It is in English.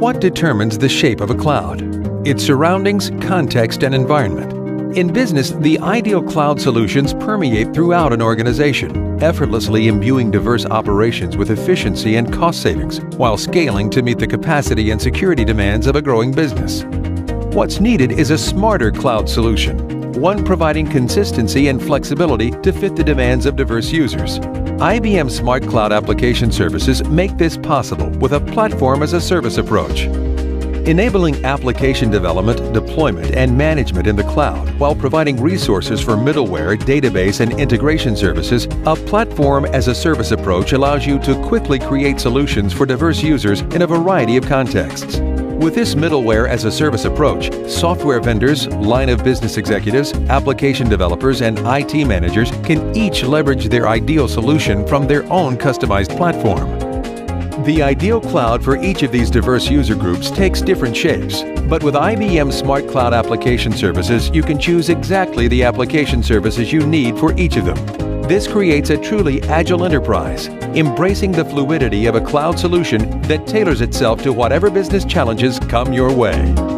What determines the shape of a cloud? Its surroundings, context, and environment. In business, the ideal cloud solutions permeate throughout an organization, effortlessly imbuing diverse operations with efficiency and cost savings, while scaling to meet the capacity and security demands of a growing business. What's needed is a smarter cloud solution, one providing consistency and flexibility to fit the demands of diverse users. IBM Smart Cloud Application Services make this possible with a platform as a service approach. Enabling application development, deployment, and management in the cloud while providing resources for middleware, database, and integration services, a platform as a service approach allows you to quickly create solutions for diverse users in a variety of contexts. With this middleware as a service approach, software vendors, line of business executives, application developers, and IT managers can each leverage their ideal solution from their own customized platform. The ideal cloud for each of these diverse user groups takes different shapes, but with IBM Smart Cloud Application Services, you can choose exactly the application services you need for each of them. This creates a truly agile enterprise, embracing the fluidity of a cloud solution that tailors itself to whatever business challenges come your way.